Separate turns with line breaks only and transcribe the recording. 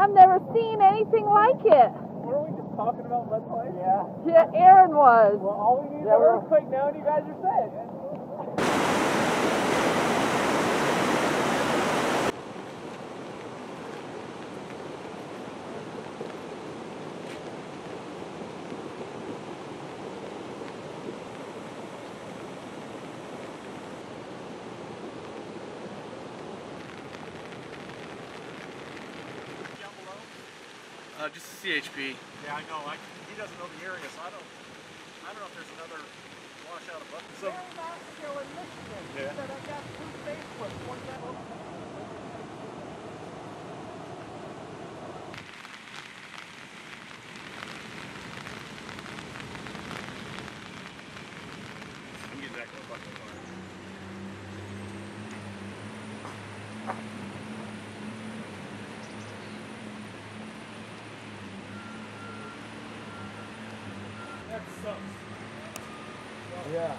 I've never seen anything like it.
Were we just talking about lead pipe?
Yeah.
Yeah, Aaron was.
Well, all we need is
Yeah,
an
we're-
earthquake now, and you guys are set.
Uh, just a CHP.
Yeah, I know. I, he doesn't know the area, so I don't. I don't know if there's another washout above. So,
Sucks.
Yeah.